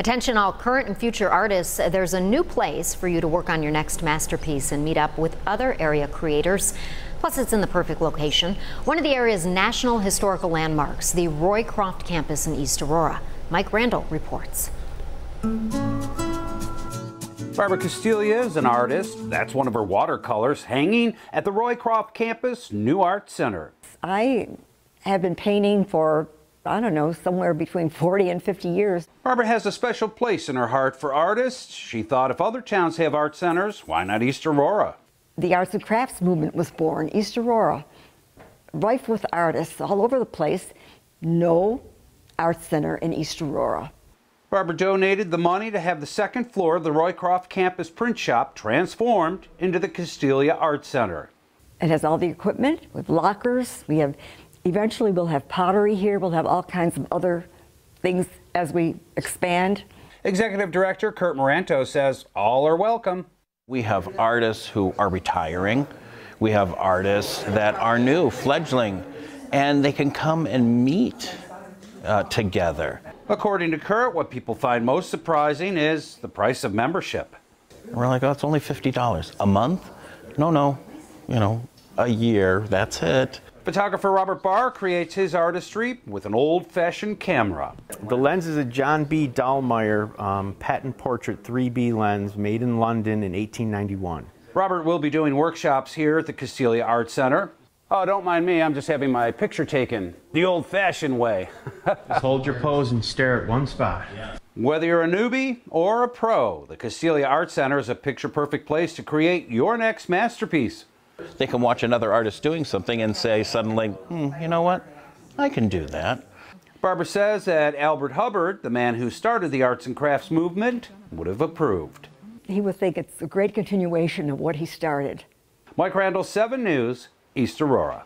Attention all current and future artists, there's a new place for you to work on your next masterpiece and meet up with other area creators. Plus, it's in the perfect location. One of the area's national historical landmarks, the Roycroft campus in East Aurora. Mike Randall reports. Barbara Castiglia is an artist. That's one of her watercolors hanging at the Roycroft campus New Art Center. I have been painting for I don't know, somewhere between 40 and 50 years. Barbara has a special place in her heart for artists. She thought if other towns have art centers, why not East Aurora? The arts and crafts movement was born, East Aurora, rife with artists all over the place. No art center in East Aurora. Barbara donated the money to have the second floor of the Roycroft campus print shop transformed into the Castiglia Art Center. It has all the equipment with lockers. We have Eventually, we'll have pottery here. We'll have all kinds of other things as we expand. Executive Director Kurt Moranto says all are welcome. We have artists who are retiring. We have artists that are new, fledgling, and they can come and meet uh, together. According to Kurt, what people find most surprising is the price of membership. We're like, oh, it's only $50 a month? No, no, you know, a year, that's it. Photographer Robert Barr creates his artistry with an old-fashioned camera. The lens is a John B. Dallmeyer um, patent portrait 3B lens made in London in 1891. Robert will be doing workshops here at the Castiglia Art Center. Oh, don't mind me, I'm just having my picture taken the old-fashioned way. just hold your pose and stare at one spot. Whether you're a newbie or a pro, the Castiglia Art Center is a picture-perfect place to create your next masterpiece. They can watch another artist doing something and say suddenly, hmm, you know what? I can do that. Barbara says that Elbert Hubbard, the man who started the arts and crafts movement, would have approved. He would think it's a great continuation of what he started. Mike Randall, 7 News, East Aurora.